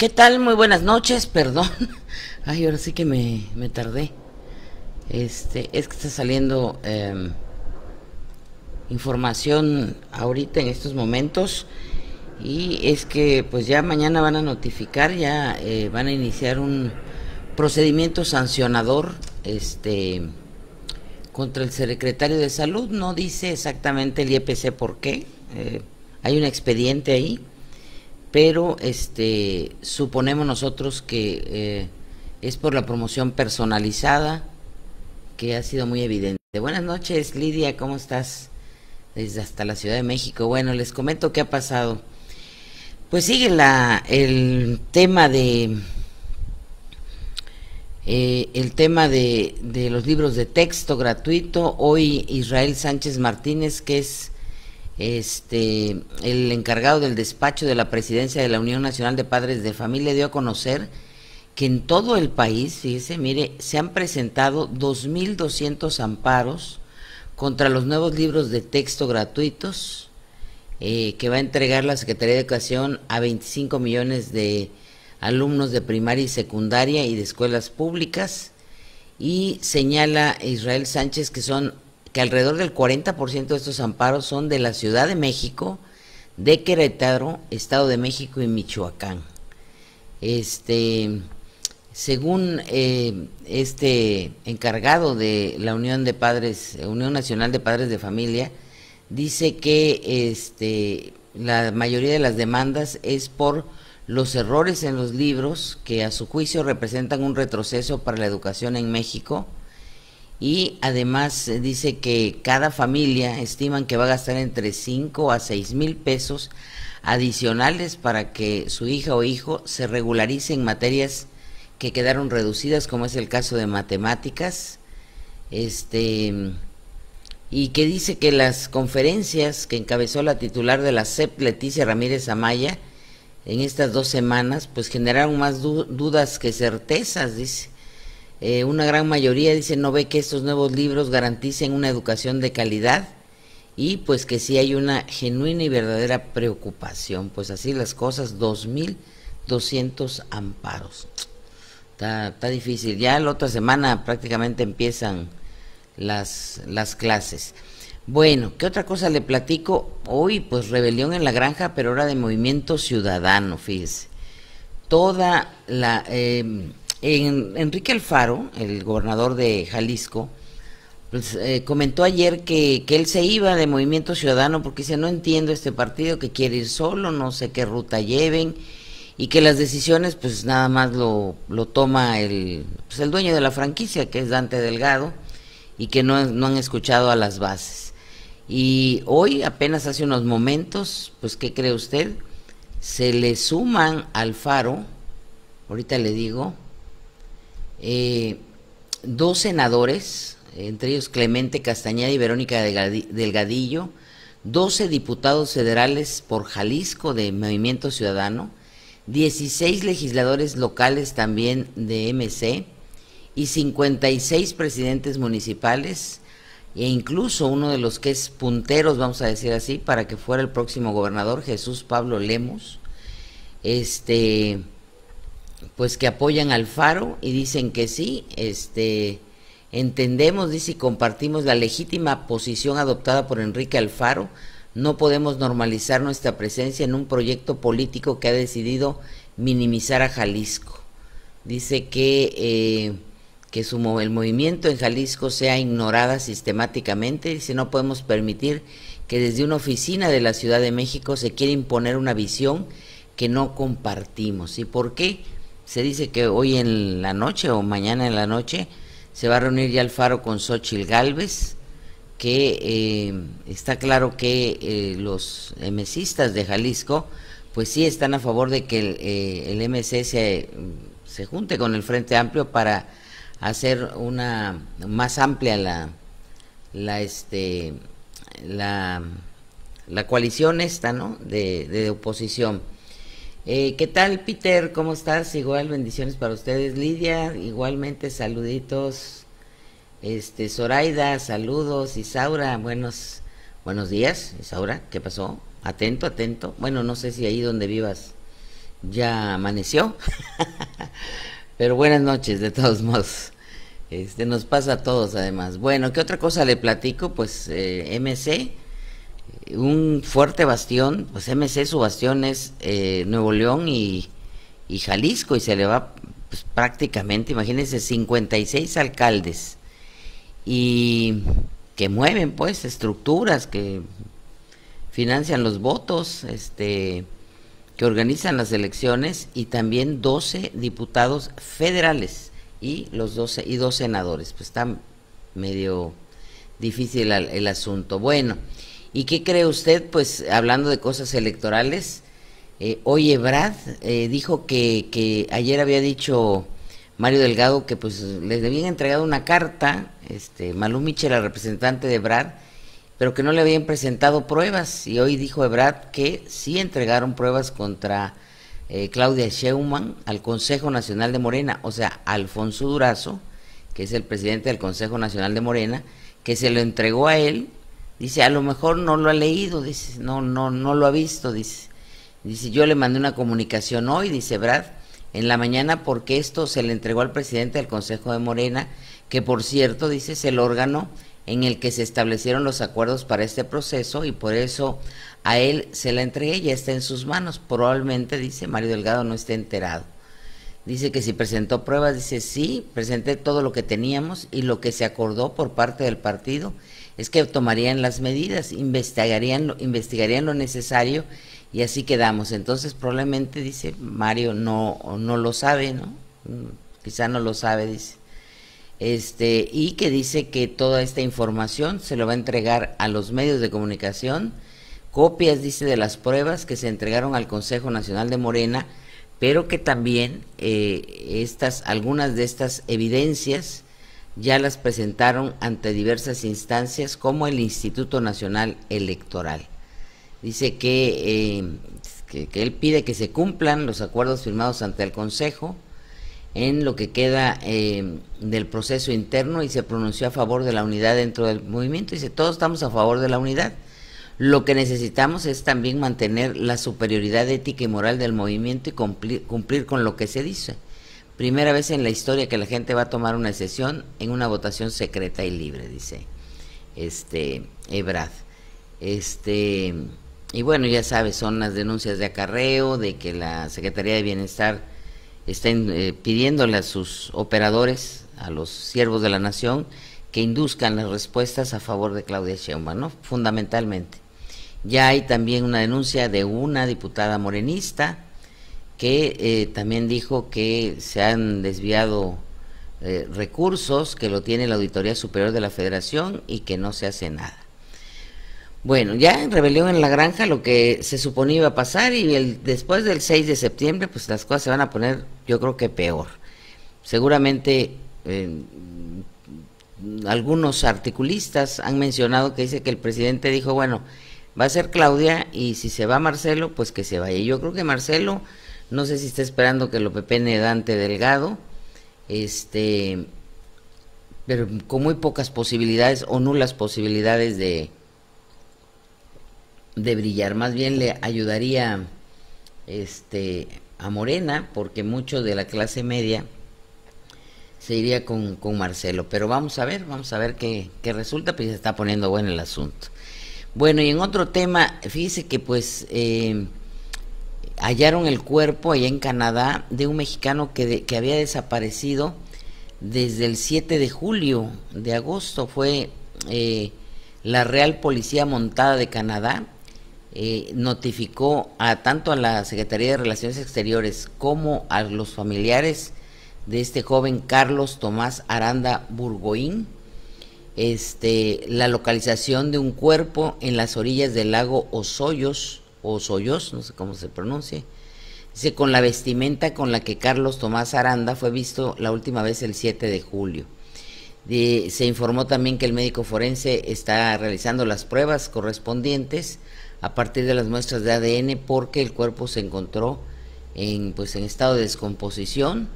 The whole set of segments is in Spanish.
¿Qué tal? Muy buenas noches, perdón. Ay, ahora sí que me, me tardé. Este, es que está saliendo em, información ahorita en estos momentos y es que pues ya mañana van a notificar, ya eh, van a iniciar un procedimiento sancionador, este, contra el secretario de salud. No dice exactamente el IEPC por qué. Eh, hay un expediente ahí pero este suponemos nosotros que eh, es por la promoción personalizada que ha sido muy evidente. Buenas noches, Lidia, ¿cómo estás? Desde hasta la Ciudad de México. Bueno, les comento qué ha pasado. Pues sigue la el tema de eh, el tema de, de los libros de texto gratuito. Hoy Israel Sánchez Martínez, que es este, el encargado del despacho de la presidencia de la Unión Nacional de Padres de Familia dio a conocer que en todo el país, fíjese, mire, se han presentado 2.200 amparos contra los nuevos libros de texto gratuitos eh, que va a entregar la Secretaría de Educación a 25 millones de alumnos de primaria y secundaria y de escuelas públicas. Y señala Israel Sánchez que son que alrededor del 40% de estos amparos son de la Ciudad de México, de Querétaro, Estado de México y Michoacán. Este, según eh, este encargado de la Unión de Padres, Unión Nacional de Padres de Familia, dice que este, la mayoría de las demandas es por los errores en los libros que a su juicio representan un retroceso para la educación en México y además eh, dice que cada familia estiman que va a gastar entre 5 a 6 mil pesos adicionales para que su hija o hijo se regularice en materias que quedaron reducidas, como es el caso de matemáticas, este y que dice que las conferencias que encabezó la titular de la CEP, Leticia Ramírez Amaya, en estas dos semanas, pues generaron más dudas que certezas, dice eh, una gran mayoría dice no ve que estos nuevos libros garanticen una educación de calidad y pues que sí hay una genuina y verdadera preocupación. Pues así las cosas, 2.200 amparos. Está, difícil. Ya la otra semana prácticamente empiezan las, las clases. Bueno, ¿qué otra cosa le platico? Hoy, pues rebelión en la granja, pero ahora de movimiento ciudadano, fíjese. Toda la... Eh, en, Enrique Alfaro, el gobernador de Jalisco, pues, eh, comentó ayer que, él se iba de Movimiento Ciudadano porque dice, no entiendo este partido que quiere ir solo, no sé qué ruta lleven y que las decisiones pues nada más lo, lo toma el, pues, el dueño de la franquicia, que es Dante Delgado, y que no, no han escuchado a las bases. Y hoy, apenas hace unos momentos, pues ¿qué cree usted? Se le suman al faro, ahorita le digo, eh, dos senadores, entre ellos Clemente Castañeda y Verónica Delgadillo, 12 diputados federales por Jalisco de Movimiento Ciudadano, 16 legisladores locales también de MC y 56 presidentes municipales e incluso uno de los que es punteros, vamos a decir así, para que fuera el próximo gobernador, Jesús Pablo Lemos. Este pues que apoyan al Faro y dicen que sí, este entendemos, dice, y compartimos la legítima posición adoptada por Enrique Alfaro. No podemos normalizar nuestra presencia en un proyecto político que ha decidido minimizar a Jalisco. Dice que, eh, que su, el movimiento en Jalisco sea ignorada sistemáticamente. Dice, no podemos permitir que desde una oficina de la Ciudad de México se quiera imponer una visión que no compartimos. ¿Y por qué? Se dice que hoy en la noche o mañana en la noche se va a reunir ya el Faro con Xochil Galvez, que eh, está claro que eh, los MCistas de Jalisco, pues sí están a favor de que el, eh, el MC se, se, junte con el Frente Amplio para hacer una más amplia la, la este la, la coalición esta, ¿no? de, de oposición. Eh, ¿Qué tal, Peter? ¿Cómo estás? Igual, bendiciones para ustedes. Lidia, igualmente, saluditos. Este, Zoraida, saludos. Isaura, buenos, buenos días. Isaura, ¿qué pasó? Atento, atento. Bueno, no sé si ahí donde vivas ya amaneció. Pero buenas noches, de todos modos. Este, nos pasa a todos además. Bueno, ¿qué otra cosa le platico? Pues eh, MC, un fuerte bastión, pues MC su bastión es eh, Nuevo León y, Jalisco y se le va pues, prácticamente, imagínense, 56 alcaldes y que mueven pues estructuras, que financian los votos, este que organizan las elecciones y también 12 diputados federales y los 12 y dos senadores. Pues está medio difícil el, asunto. Bueno, ¿y qué cree usted? Pues hablando de cosas electorales, eh, hoy Ebrad eh, dijo que, que ayer había dicho Mario Delgado que pues les habían entregado una carta, este Malú Michel, la representante de Ebrad, pero que no le habían presentado pruebas. Y hoy dijo Ebrard que sí entregaron pruebas contra eh, Claudia Scheumann al Consejo Nacional de Morena, o sea, Alfonso Durazo, que es el presidente del Consejo Nacional de Morena, que se lo entregó a él. Dice, a lo mejor no lo ha leído, dice, no, no, no lo ha visto, dice. Dice, yo le mandé una comunicación hoy, dice Brad, en la mañana porque esto se le entregó al presidente del Consejo de Morena, que por cierto, dice, es el órgano en el que se establecieron los acuerdos para este proceso y por eso a él se la entregué, ya está en sus manos. Probablemente, dice Mario Delgado, no esté enterado. Dice que si presentó pruebas, dice sí, presenté todo lo que teníamos y lo que se acordó por parte del partido es que tomarían las medidas, investigarían, investigarían lo necesario y así quedamos. Entonces probablemente, dice Mario, no, no lo sabe, ¿no? Quizá no lo sabe, dice este, y que dice que toda esta información se lo va a entregar a los medios de comunicación, copias, dice, de las pruebas que se entregaron al Consejo Nacional de Morena, pero que también eh, estas, algunas de estas evidencias ya las presentaron ante diversas instancias como el Instituto Nacional Electoral. Dice que, eh, que, que él pide que se cumplan los acuerdos firmados ante el Consejo, en lo que queda eh, del proceso interno y se pronunció a favor de la unidad dentro del movimiento. Dice, todos estamos a favor de la unidad. Lo que necesitamos es también mantener la superioridad ética y moral del movimiento y cumplir, cumplir con lo que se dice. Primera vez en la historia que la gente va a tomar una decisión en una votación secreta y libre, dice este Ebrad. Este, y bueno, ya sabes, son las denuncias de acarreo, de que la Secretaría de Bienestar estén eh, pidiéndole a sus operadores, a los siervos de la nación, que induzcan las respuestas a favor de Claudia Sheinbaum, ¿no? Fundamentalmente. Ya hay también una denuncia de una diputada morenista que eh, también dijo que se han desviado eh, recursos, que lo tiene la Auditoría Superior de la Federación y que no se hace nada. Bueno, ya en Rebelión en la Granja lo que se suponía iba a pasar y el, después del 6 de septiembre pues las cosas se van a poner yo creo que peor. Seguramente eh, algunos articulistas han mencionado que dice que el presidente dijo, bueno, va a ser Claudia y si se va Marcelo, pues que se vaya. Yo creo que Marcelo, no sé si está esperando que lo pepene Dante Delgado, este, pero con muy pocas posibilidades o nulas posibilidades de de brillar, más bien le ayudaría este a Morena, porque mucho de la clase media se iría con, Marcelo. Pero vamos a ver, vamos a ver qué, qué, resulta, pues se está poniendo bueno el asunto. Bueno, y en otro tema, fíjese que pues eh, hallaron el cuerpo allá en Canadá de un mexicano que, había desaparecido desde el 7 de julio de agosto. Fue eh, la Real Policía Montada de Canadá eh, notificó a tanto a la Secretaría de Relaciones Exteriores como a los familiares de este joven Carlos Tomás Aranda Burgoín este, la localización de un cuerpo en las orillas del lago Osoyos, Osoyos, no sé cómo se pronuncie, dice con la vestimenta con la que Carlos Tomás Aranda fue visto la última vez el 7 de julio. se informó también que el médico forense está realizando las pruebas correspondientes a partir de las muestras de ADN porque el cuerpo se encontró en, pues, en estado de descomposición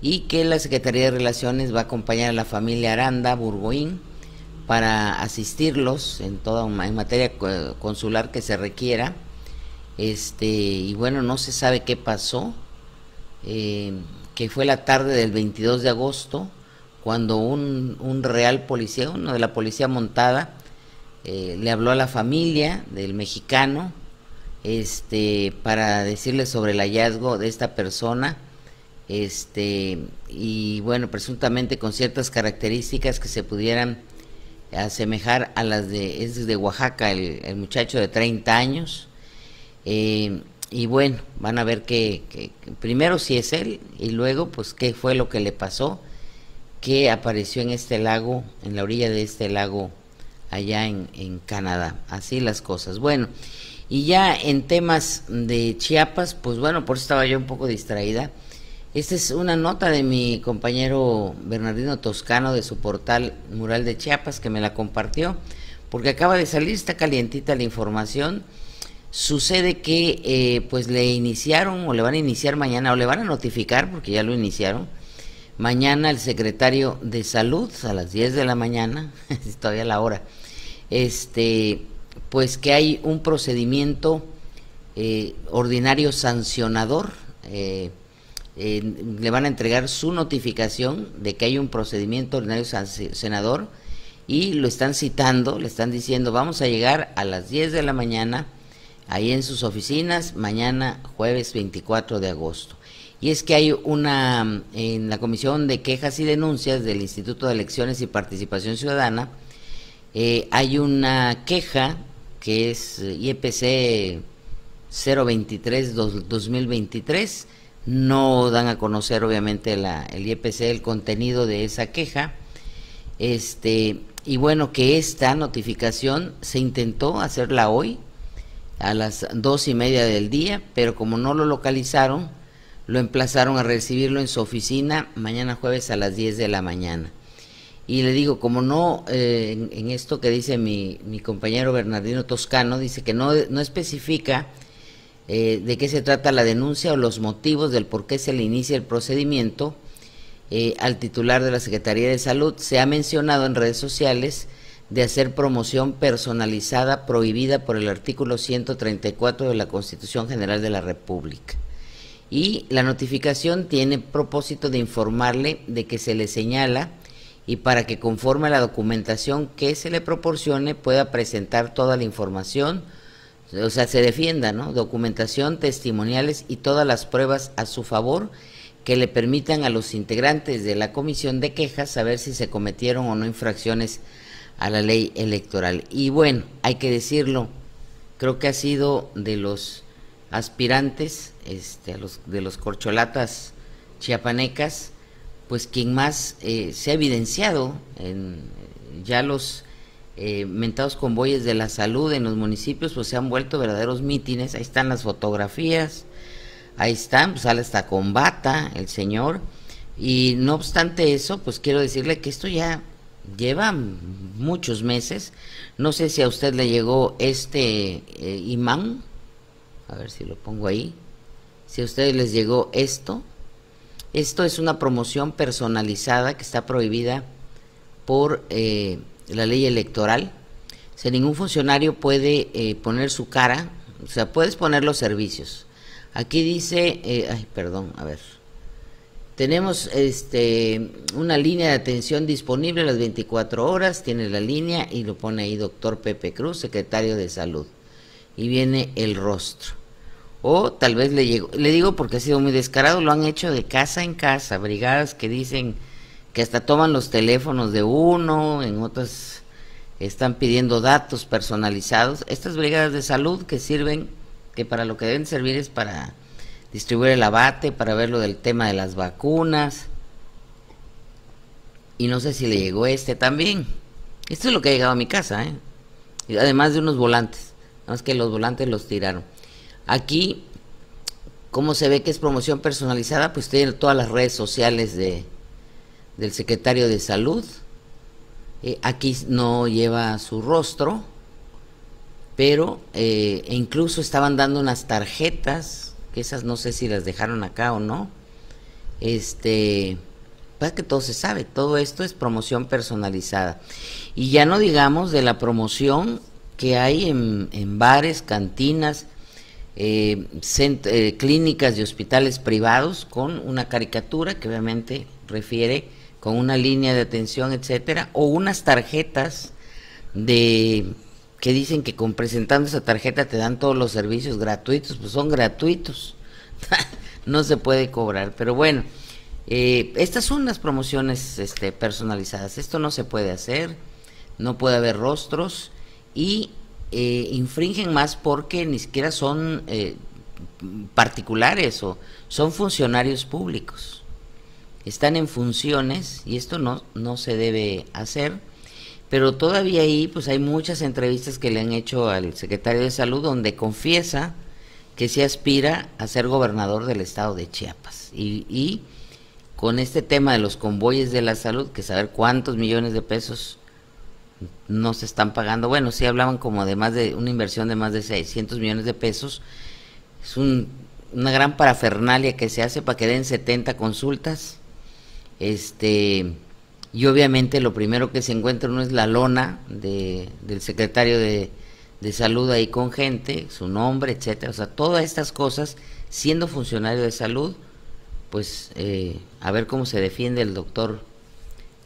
y que la Secretaría de Relaciones va a acompañar a la familia Aranda Burgoín para asistirlos en toda en materia consular que se requiera este, y bueno, no se sabe qué pasó, eh, que fue la tarde del 22 de agosto, cuando un, un real policía, uno de la policía montada, eh, le habló a la familia del mexicano, este, para decirle sobre el hallazgo de esta persona, este, y bueno, presuntamente con ciertas características que se pudieran asemejar a las de, es de Oaxaca, el, muchacho de 30 años, eh, y bueno, van a ver que, primero si es él, y luego pues qué fue lo que le pasó, que apareció en este lago, en la orilla de este lago allá en, en Canadá, así las cosas. Bueno, y ya en temas de Chiapas, pues bueno, por eso estaba yo un poco distraída. Esta es una nota de mi compañero Bernardino Toscano de su portal Mural de Chiapas que me la compartió, porque acaba de salir, está calientita la información. Sucede que eh, pues le iniciaron o le van a iniciar mañana o le van a notificar, porque ya lo iniciaron, mañana el secretario de salud a las 10 de la mañana, es todavía la hora, este, pues que hay un procedimiento eh, ordinario sancionador. Eh, le van a entregar su notificación de que hay un procedimiento ordinario sancionador y lo están citando, le están diciendo vamos a llegar a las 10 de la mañana ahí en sus oficinas mañana jueves 24 de agosto. Y es que hay una, en la Comisión de Quejas y Denuncias del Instituto de Elecciones y Participación Ciudadana, eh, hay una queja que es IEPC 023-2023. No dan a conocer, obviamente, la, el IEPC, el contenido de esa queja. Este, y bueno, que esta notificación se intentó hacerla hoy a las dos y media del día, pero como no lo localizaron, lo emplazaron a recibirlo en su oficina mañana jueves a las 10 de la mañana. Y le digo, como no, eh, en, esto que dice mi, mi, compañero Bernardino Toscano, dice que no, no especifica eh, de qué se trata la denuncia o los motivos del por qué se le inicia el procedimiento eh, al titular de la Secretaría de Salud. Se ha mencionado en redes sociales de hacer promoción personalizada prohibida por el artículo 134 de la Constitución General de la República. Y la notificación tiene propósito de informarle de que se le señala y para que conforme a la documentación que se le proporcione pueda presentar toda la información, o sea, se defienda, ¿no? Documentación, testimoniales y todas las pruebas a su favor que le permitan a los integrantes de la comisión de quejas saber si se cometieron o no infracciones a la ley electoral. Y bueno, hay que decirlo, creo que ha sido de los aspirantes, este, a los, de los corcholatas chiapanecas, pues quien más eh, se ha evidenciado en ya los eh, mentados convoyes de la salud en los municipios, pues se han vuelto verdaderos mítines, ahí están las fotografías, ahí están, pues sale hasta combata el señor, y no obstante eso, pues quiero decirle que esto ya lleva muchos meses, no sé si a usted le llegó este eh, imán, a ver si lo pongo ahí, si a ustedes les llegó esto, esto es una promoción personalizada que está prohibida por eh, la ley electoral. O sea, ningún funcionario puede eh, poner su cara, o sea, puedes poner los servicios. Aquí dice, eh, ay, perdón, a ver. Tenemos este una línea de atención disponible a las 24 horas, tiene la línea y lo pone ahí doctor Pepe Cruz, secretario de Salud. Y viene el rostro. O tal vez le llegó, le digo porque ha sido muy descarado, lo han hecho de casa en casa, brigadas que dicen que hasta toman los teléfonos de uno, en otras están pidiendo datos personalizados. Estas brigadas de salud que sirven, que para lo que deben servir es para distribuir el abate, para ver lo del tema de las vacunas. Y no sé si le llegó este también. Esto es lo que ha llegado a mi casa, ¿eh? Además de unos volantes. Nada más que los volantes los tiraron. Aquí, ¿cómo se ve que es promoción personalizada? Pues tiene todas las redes sociales de, del secretario de salud. Eh, aquí no lleva su rostro, pero eh, e incluso estaban dando unas tarjetas, que esas no sé si las dejaron acá o no. Este, para que todo se sabe, todo esto es promoción personalizada. Y ya no digamos de la promoción que hay en, en bares, cantinas, eh, eh, clínicas y hospitales privados con una caricatura que obviamente refiere con una línea de atención, etcétera, o unas tarjetas de que dicen que con presentando esa tarjeta te dan todos los servicios gratuitos, pues son gratuitos, no se puede cobrar, pero bueno, eh, estas son las promociones este, personalizadas, esto no se puede hacer, no puede haber rostros y eh, infringen más porque ni siquiera son eh, particulares o son funcionarios públicos. Están en funciones y esto no, no se debe hacer, pero todavía ahí pues hay muchas entrevistas que le han hecho al secretario de salud donde confiesa que se aspira a ser gobernador del estado de Chiapas y, con este tema de los convoyes de la salud, que saber cuántos millones de pesos no se están pagando. Bueno, sí hablaban como de más de una inversión de más de 600 millones de pesos. Es una gran parafernalia que se hace para que den 70 consultas. Este, y obviamente lo primero que se encuentra uno es la lona de, del secretario de, de salud ahí con gente, su nombre, etcétera. O sea, todas estas cosas, siendo funcionario de salud, pues eh, a ver cómo se defiende el doctor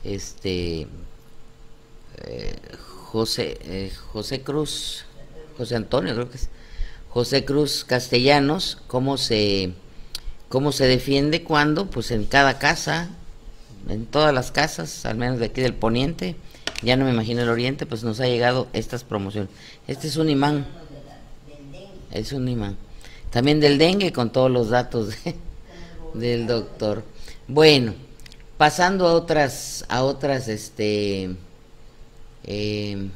este eh, José, eh, José Cruz, José Antonio creo que es, José Cruz Castellanos, cómo se, cómo se defiende cuando, pues en cada casa, en todas las casas, al menos de aquí del poniente, ya no me imagino el oriente, pues nos ha llegado estas promociones. Este es un imán, es un imán. También del dengue con todos los datos del doctor. Bueno, pasando a otras, a otras, este, eh,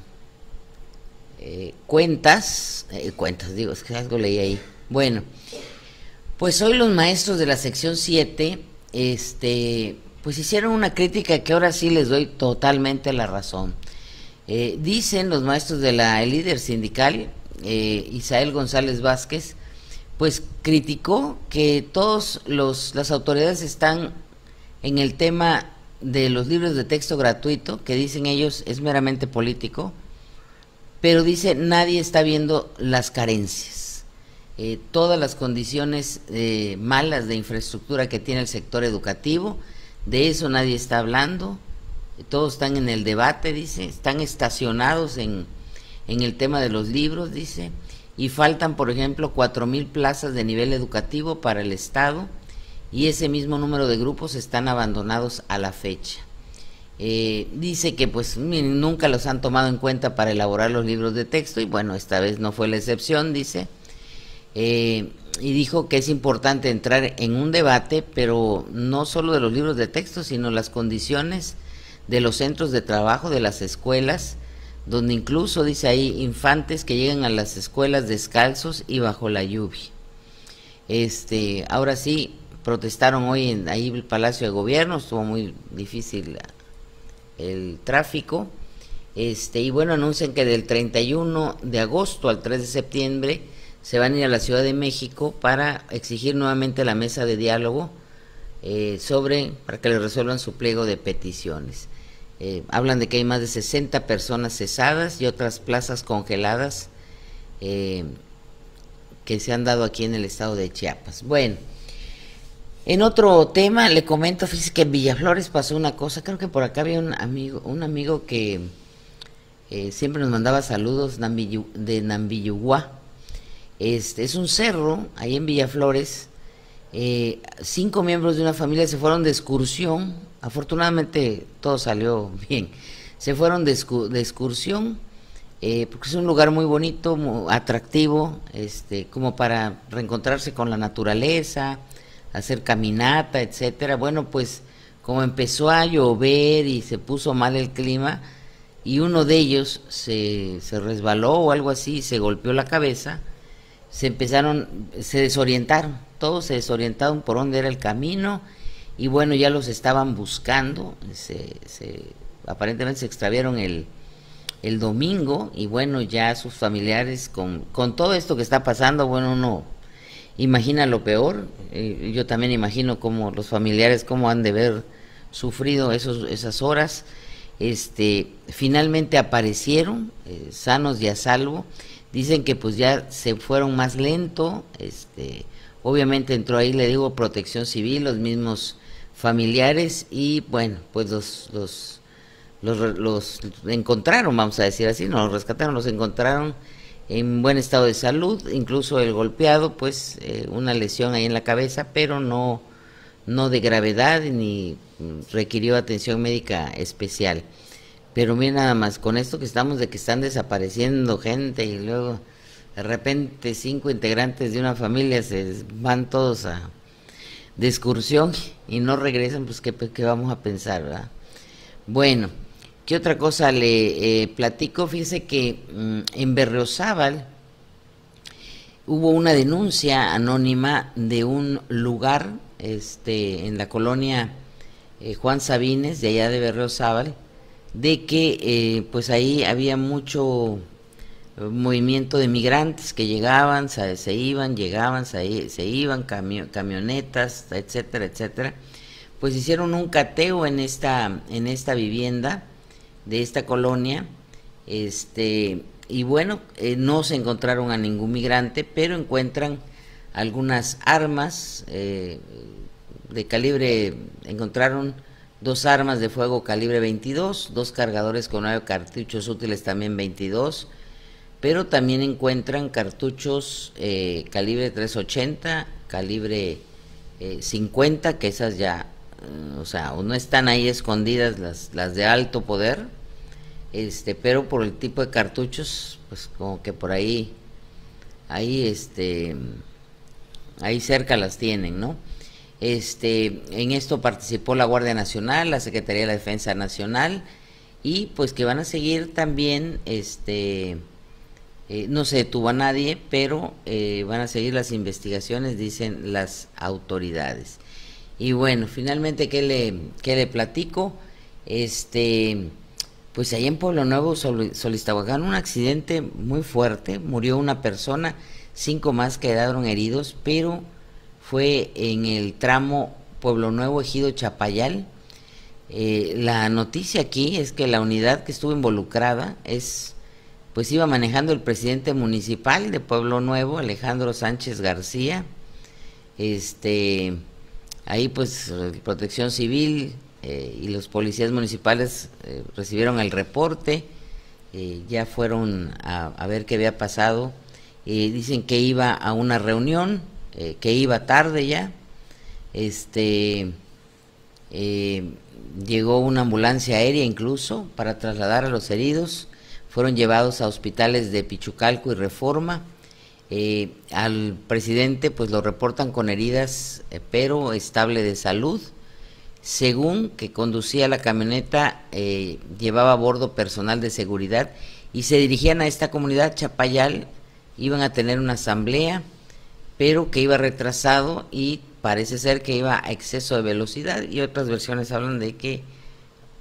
eh, cuentas, eh, cuentas, digo, es que algo leí ahí. Bueno, pues hoy los maestros de la sección 7, este, pues hicieron una crítica que ahora sí les doy totalmente la razón. dicen los maestros de la líder sindical, Isael González Vázquez, pues criticó que todos los las autoridades están en el tema de los libros de texto gratuito, que dicen ellos es meramente político, pero dice nadie está viendo las carencias, eh, todas las condiciones eh, malas de infraestructura que tiene el sector educativo, de eso nadie está hablando, todos están en el debate, dice, están estacionados en, en el tema de los libros, dice, y faltan, por ejemplo, cuatro mil plazas de nivel educativo para el Estado, y ese mismo número de grupos están abandonados a la fecha. Eh, dice que pues nunca los han tomado en cuenta para elaborar los libros de texto. Y bueno, esta vez no fue la excepción, dice. Eh, y dijo que es importante entrar en un debate, pero no solo de los libros de texto, sino las condiciones de los centros de trabajo, de las escuelas, donde incluso dice ahí infantes que llegan a las escuelas descalzos y bajo la lluvia. Este, ahora sí, protestaron hoy en ahí el Palacio de Gobierno, estuvo muy difícil el tráfico. Este, y bueno, anuncian que del 31 de agosto al 3 de septiembre se van a ir a la Ciudad de México para exigir nuevamente la mesa de diálogo eh, sobre, para que le resuelvan su pliego de peticiones. Eh, hablan de que hay más de 60 personas cesadas y otras plazas congeladas eh, que se han dado aquí en el estado de Chiapas. Bueno, en otro tema, le comento, fíjese que en Villaflores pasó una cosa, creo que por acá había un amigo, un amigo que siempre nos mandaba saludos de Nambiyuguá. Este, es un cerro, ahí en Villaflores, eh, cinco miembros de una familia se fueron de excursión, afortunadamente todo salió bien, se fueron de, excursión, eh, porque es un lugar muy bonito, muy atractivo, este, como para reencontrarse con la naturaleza, hacer caminata, etcétera. Bueno, pues como empezó a llover y se puso mal el clima y uno de ellos se, se resbaló o algo así, se golpeó la cabeza, se empezaron, se desorientaron, todos se desorientaron por dónde era el camino y bueno, ya los estaban buscando, se, se aparentemente se extraviaron el, el domingo y bueno, ya sus familiares con, con todo esto que está pasando, bueno, uno imagina lo peor. Eh, yo también imagino cómo los familiares, cómo han de haber sufrido esos, esas horas. Este, finalmente aparecieron, eh, sanos y a salvo. Dicen que pues ya se fueron más lento, este, obviamente entró ahí, le digo, protección civil, los mismos familiares y bueno, pues los, los, los, encontraron, vamos a decir así, no los rescataron, los encontraron en buen estado de salud, incluso el golpeado, pues eh, una lesión ahí en la cabeza, pero no, no de gravedad ni requirió atención médica especial. Pero mira nada más, con esto que estamos de que están desapareciendo gente y luego de repente cinco integrantes de una familia se van todos a de excursión y no regresan, pues qué, qué vamos a pensar, ¿verdad? Bueno, ¿qué otra cosa le eh, platico? Fíjese que mm, en Berriozábal hubo una denuncia anónima de un lugar este, en la colonia eh, Juan Sabines, de allá de Berriozábal, de que eh, pues ahí había mucho movimiento de migrantes que llegaban, se, iban, llegaban, se, se iban, camionetas, etcétera, etcétera. Pues hicieron un cateo en esta, en esta vivienda de esta colonia, este, y bueno, eh, no se encontraron a ningún migrante, pero encuentran algunas armas eh, de calibre, encontraron dos armas de fuego calibre 22, dos cargadores con nueve cartuchos útiles también 22, pero también encuentran cartuchos eh, calibre 380, calibre 50, eh, que esas ya, o sea, no están ahí escondidas las, las de alto poder, este, pero por el tipo de cartuchos, pues como que por ahí, ahí, este, ahí cerca las tienen, ¿no? Este, en esto participó la Guardia Nacional, la Secretaría de la Defensa Nacional y pues que van a seguir también, este, eh, no se detuvo a nadie, pero eh, van a seguir las investigaciones, dicen las autoridades. Y bueno, finalmente, ¿qué le, qué le platico? Este, pues ahí en Pueblo Nuevo, Sol, Solistahuacán, un accidente muy fuerte, murió una persona, cinco más quedaron heridos, pero fue en el tramo Pueblo Nuevo, Ejido Chapayal. Eh, la noticia aquí es que la unidad que estuvo involucrada es, pues iba manejando el presidente municipal de Pueblo Nuevo, Alejandro Sánchez García. Este, ahí pues Protección Civil eh, y los policías municipales eh, recibieron el reporte, ya fueron a, a, ver qué había pasado. dicen que iba a una reunión eh, que iba tarde ya. Este eh, llegó una ambulancia aérea incluso para trasladar a los heridos. Fueron llevados a hospitales de Pichucalco y Reforma. Eh, al presidente pues lo reportan con heridas pero estable de salud. Según que conducía la camioneta, llevaba a bordo personal de seguridad y se dirigían a esta comunidad Chapayal, iban a tener una asamblea pero que iba retrasado y parece ser que iba a exceso de velocidad y otras versiones hablan de que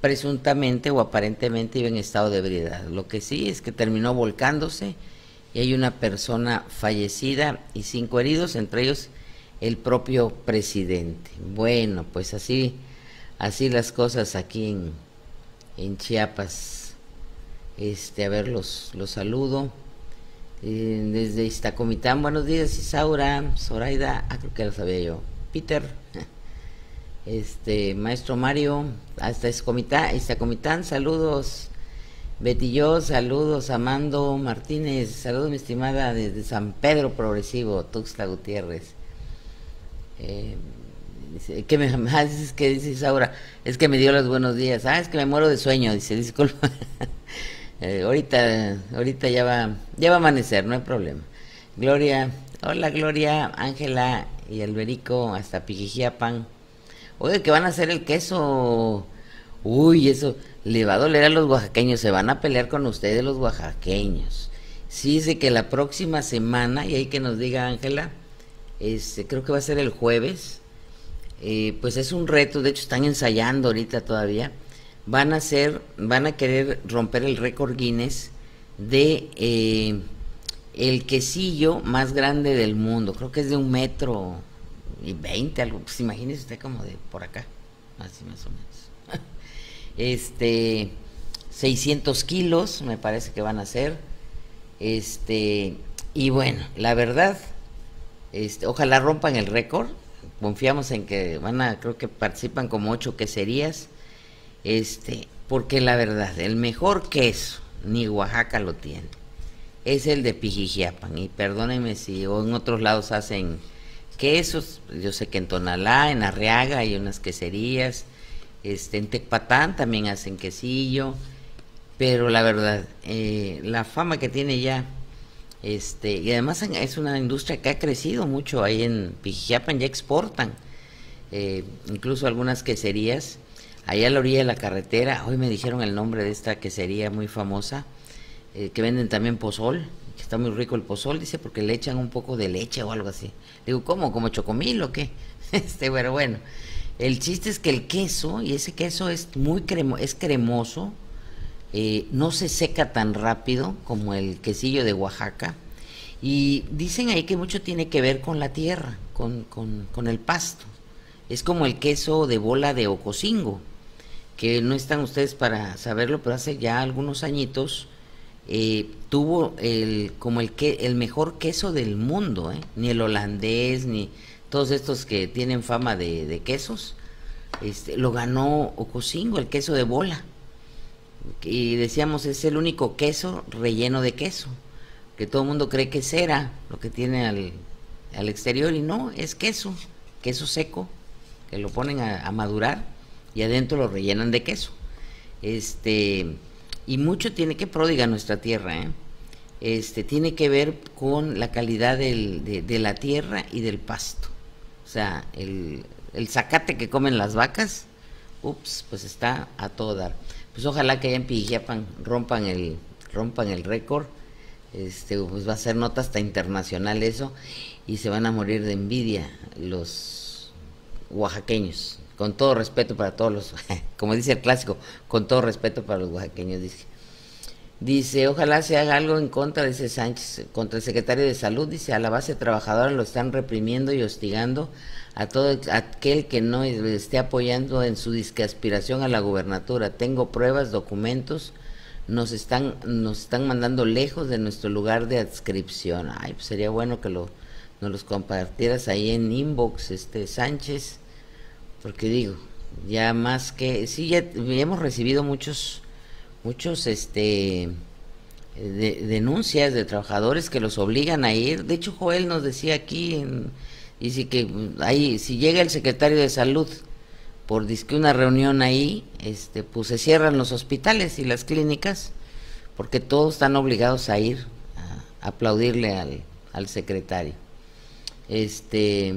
presuntamente o aparentemente iba en estado de ebriedad. Lo que sí es que terminó volcándose y hay una persona fallecida y cinco heridos, entre ellos el propio presidente. Bueno, pues así, así las cosas aquí en, Chiapas. Este, a ver, los saludo. Desde Iztacomitán, buenos días Isaura, Zoraida, ah, creo que lo sabía yo, Peter, este, Maestro Mario, hasta Iztacomitán, saludos, Betillo, saludos, Amando Martínez, saludos mi estimada desde San Pedro Progresivo, Tuxtla Gutiérrez. Eh, ¿Qué me ah, es que dice Isaura? Es que me dio los buenos días. Ah, es que me muero de sueño, dice, disculpa. Eh, ahorita, ahorita ya va, ya va a amanecer, no hay problema. Gloria, hola Gloria, Ángela y Alberico, hasta Pijijiapan. Oye, que van a hacer el queso. Uy, eso le va a doler a los oaxaqueños, se van a pelear con ustedes los oaxaqueños. Sí, dice que la próxima semana, y ahí que nos diga Ángela, este, creo que va a ser el jueves, eh, pues es un reto, de hecho están ensayando ahorita todavía van a ser, van a querer romper el récord Guinness de eh, el quesillo más grande del mundo. Creo que es de un metro y veinte, algo. Pues imagínese usted como de por acá, así más o menos. este, 600 kilos, me parece que van a ser. Este, y bueno, la verdad, este, ojalá rompan el récord. Confiamos en que van a, creo que participan como ocho queserías. Este, porque la verdad, el mejor queso, ni Oaxaca lo tiene, es el de Pijijiapan. Y perdónenme si en otros lados hacen quesos, yo sé que en Tonalá, en Arriaga hay unas queserías, este, en Tecpatán también hacen quesillo, pero la verdad, eh, la fama que tiene ya, este, y además es una industria que ha crecido mucho ahí en Pijijiapan, ya exportan, eh, incluso algunas queserías, allá a la orilla de la carretera, hoy me dijeron el nombre de esta quesería muy famosa, eh, que venden también pozol, que está muy rico el pozol, dice, porque le echan un poco de leche o algo así. Digo, ¿cómo? ¿Como chocomil o qué? Este, pero bueno, el chiste es que el queso, y ese queso es muy cremo, es cremoso, eh, no se seca tan rápido como el quesillo de Oaxaca, y dicen ahí que mucho tiene que ver con la tierra, con, con, con el pasto. Es como el queso de bola de Ocosingo, que no están ustedes para saberlo, pero hace ya algunos añitos eh, tuvo el como el que el mejor queso del mundo, ¿eh? ni el holandés ni todos estos que tienen fama de, quesos, este, lo ganó Ocosingo, el queso de bola. Y decíamos, es el único queso relleno de queso, que todo el mundo cree que es cera lo que tiene al, al exterior y no, es queso, queso seco, que lo ponen a madurar y adentro lo rellenan de queso. Este, y mucho tiene que pródiga nuestra tierra, ¿eh? este, tiene que ver con la calidad del, de, la tierra y del pasto. O sea, el, el zacate que comen las vacas, ups, pues está a todo dar. Pues ojalá que allá en Pijiapan rompan el, rompan el récord. Este, pues va a ser nota hasta internacional eso y se van a morir de envidia los oaxaqueños con todo respeto para todos los, como dice el clásico, con todo respeto para los oaxaqueños, dice. Dice, ojalá se haga algo en contra ese Sánchez, contra el secretario de Salud, dice, a la base trabajadora lo están reprimiendo y hostigando a todo aquel que no esté apoyando en su disque aspiración a la gubernatura. Tengo pruebas, documentos, nos están, nos están mandando lejos de nuestro lugar de adscripción. Ay, pues sería bueno que lo, nos los compartieras ahí en inbox, este Sánchez porque digo, ya más que, sí, ya, hemos recibido muchos, muchos, este, denuncias de trabajadores que los obligan a ir. De hecho, Joel nos decía aquí, y dice que ahí, si llega el secretario de salud por disque una reunión ahí, este, pues se cierran los hospitales y las clínicas, porque todos están obligados a ir a, aplaudirle al, al secretario. Este,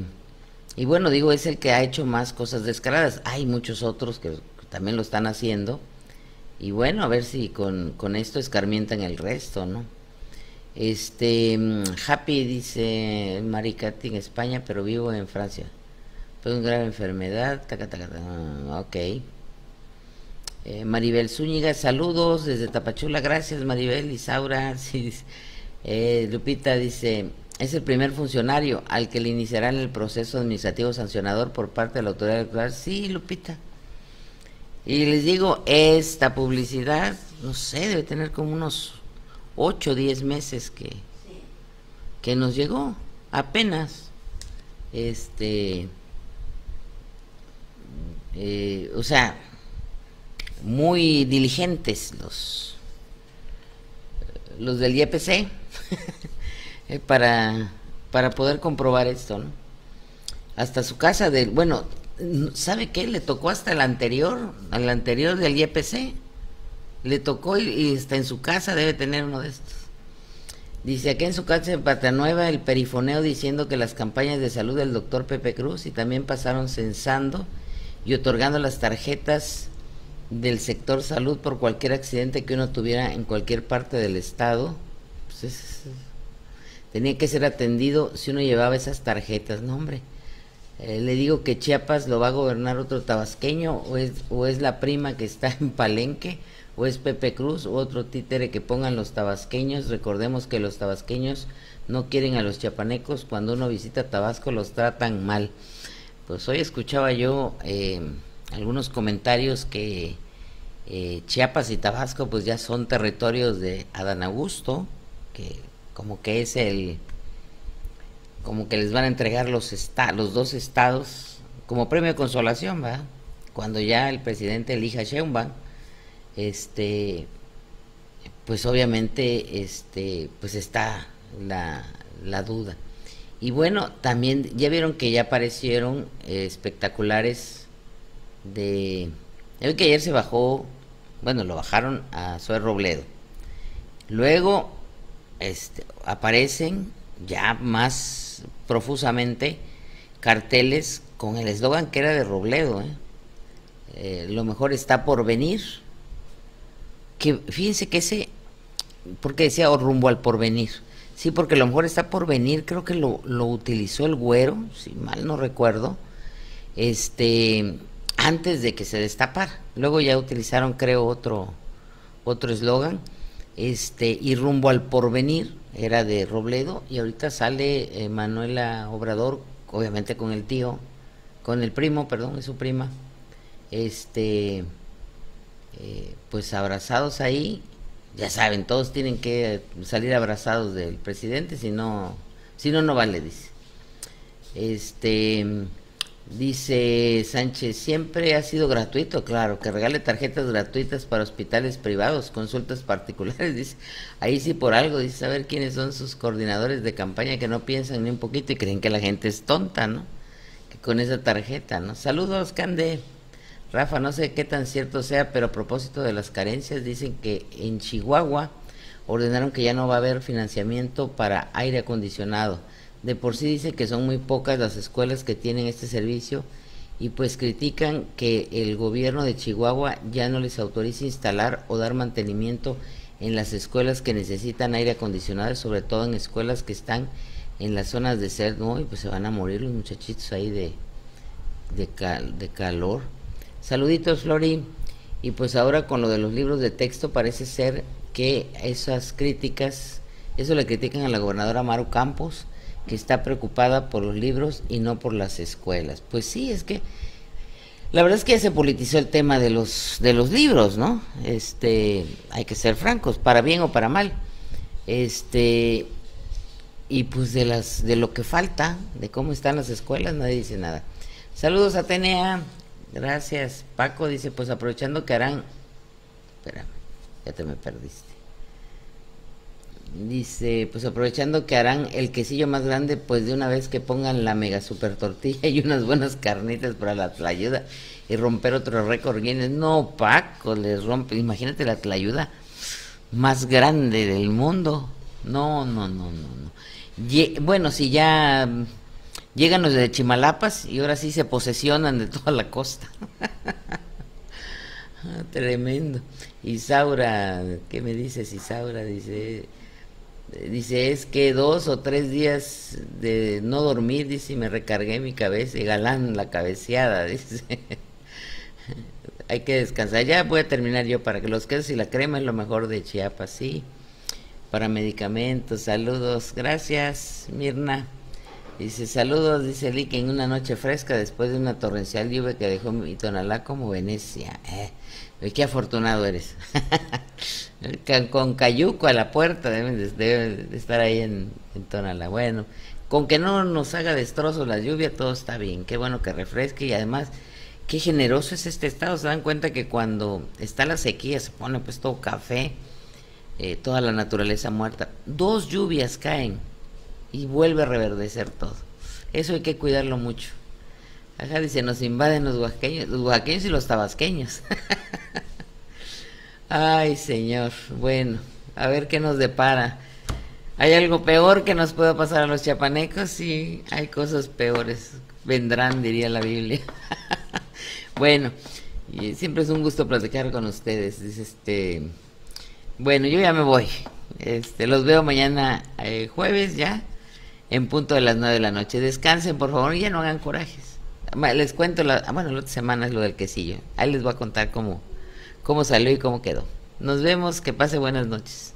y bueno, digo, es el que ha hecho más cosas descaradas. Hay muchos otros que también lo están haciendo. Y bueno, a ver si con, con esto escarmientan el resto, ¿no? Este, mm, Happy dice Maricati en España, pero vivo en Francia. Fue una grave enfermedad. Taca, taca, ah, ok. Eh, Maribel Zúñiga, saludos desde Tapachula. Gracias, Maribel. Isaura. Sí, eh, Lupita dice: es el primer funcionario al que le iniciarán el proceso administrativo sancionador por parte de la autoridad electoral. Sí, Lupita. Y les digo, esta publicidad, no sé, debe tener como unos 8 o 10 meses que, que nos llegó, apenas. Este, eh, o sea, muy diligentes los, los del IEPC. Eh, para, para poder comprobar esto, ¿no? Hasta su casa del, bueno, ¿sabe qué? Le tocó hasta el anterior, al anterior del IEPC. Le tocó y, está en su casa, debe tener uno de estos. Dice aquí en su casa en Nueva el perifoneo diciendo que las campañas de salud del doctor Pepe Cruz y también pasaron censando y otorgando las tarjetas del sector salud por cualquier accidente que uno tuviera en cualquier parte del estado. Pues es, tenía que ser atendido si uno llevaba esas tarjetas, no hombre. Eh, le digo que Chiapas lo va a gobernar otro tabasqueño o es, o es la prima que está en Palenque o es Pepe Cruz o otro títere que pongan los tabasqueños. Recordemos que los tabasqueños no quieren a los chiapanecos, cuando uno visita Tabasco los tratan mal. Pues hoy escuchaba yo eh, algunos comentarios que eh, Chiapas y Tabasco pues ya son territorios de Adán Augusto, que como que es el como que les van a entregar los los dos estados como premio de consolación, ¿va? Cuando ya el presidente elija a Sheinbaum, este pues obviamente este pues está la, la duda. Y bueno, también ya vieron que ya aparecieron eh, espectaculares de... El que ayer se bajó, bueno, lo bajaron a Zoe Robledo. Luego este, aparecen ya más profusamente carteles con el eslogan que era de Robledo. ¿eh? Eh, lo mejor está por venir. Que fíjense que ese, porque decía o rumbo al porvenir Sí, porque lo mejor está por venir, creo que lo, lo utilizó el güero, si mal no recuerdo, este, antes de que se destapara. Luego ya utilizaron, creo, otro otro eslogan, este, y rumbo al porvenir, era de Robledo, y ahorita sale eh, Manuela Obrador, obviamente con el tío, con el primo, perdón, es su prima, este, eh, pues abrazados ahí, ya saben, todos tienen que salir abrazados del presidente, si no, si no, no vale, dice. Este, dice Sánchez, siempre ha sido gratuito, claro, que regale tarjetas gratuitas para hospitales privados, consultas particulares, dice, ahí sí por algo, dice, saber quiénes son sus coordinadores de campaña que no piensan ni un poquito y creen que la gente es tonta, ¿no? Que con esa tarjeta, ¿no? Saludos, Cande. Rafa, no sé qué tan cierto sea, pero a propósito de las carencias, dicen que en Chihuahua ordenaron que ya no va a haber financiamiento para aire acondicionado. De por sí dice que son muy pocas las escuelas que tienen este servicio y pues critican que el gobierno de Chihuahua ya no les autoriza instalar o dar mantenimiento en las escuelas que necesitan aire acondicionado, sobre todo en escuelas que están en las zonas de ser, ¿no? Y pues se van a morir los muchachitos ahí de, de, de calor. Saluditos, Flori. Y pues ahora con lo de los libros de texto parece ser que esas críticas, eso le critican a la gobernadora Maru Campos, que está preocupada por los libros y no por las escuelas. Pues sí, es que la verdad es que ya se politizó el tema de los de los libros, ¿no? Este, hay que ser francos, para bien o para mal. Este, y pues de las de lo que falta, de cómo están las escuelas, nadie dice nada. Saludos Atenea. Gracias. Paco dice, pues aprovechando que harán... Espérame, ya te me perdiste. Dice, pues aprovechando que harán el quesillo más grande, pues de una vez que pongan la mega super tortilla y unas buenas carnitas para la tlayuda y romper otro récord Guinness. No, Paco, les rompe. Imagínate la tlayuda más grande del mundo. No, no, no, no, no. bueno, si ya Llegan los de Chimalapas y ahora sí se posesionan de toda la costa. Ah, tremendo. Isaura, ¿qué me dices Isaura? Dice, dice, es que dos o tres días de no dormir, dice, y me recargué mi cabeza y galán la cabeceada, dice. Hay que descansar. Ya voy a terminar yo para que los quesos y la crema es lo mejor de Chiapas, sí. Para medicamentos, saludos. Gracias, Mirna. Dice, saludos, dice que en una noche fresca después de una torrencial lluvia que dejó mi Tonalá como Venecia. Eh, qué afortunado eres. con Cayuco a la puerta deben de, estar ahí en, en, Tonalá. Bueno, con que no nos haga destrozos la lluvia, todo está bien. Qué bueno que refresque y además, qué generoso es este estado. Se dan cuenta que cuando está la sequía se pone pues todo café, eh, toda la naturaleza muerta. Dos lluvias caen y vuelve a reverdecer todo. Eso hay que cuidarlo mucho. Ajá, dice, nos invaden los oaxaqueños, los y los tabasqueños. Ay, señor. Bueno, a ver qué nos depara. ¿Hay algo peor que nos pueda pasar a los chapanecos? Sí, hay cosas peores. Vendrán, diría la Biblia. bueno, y siempre es un gusto platicar con ustedes. Dice este. Bueno, yo ya me voy. Este, los veo mañana eh, jueves ya en punto de las 9 de la noche. Descansen, por favor, y ya no hagan corajes. Les cuento, la, ah, bueno, la otra semana es lo del quesillo. Ahí les voy a contar cómo, cómo salió y cómo quedó. Nos vemos, que pase buenas noches.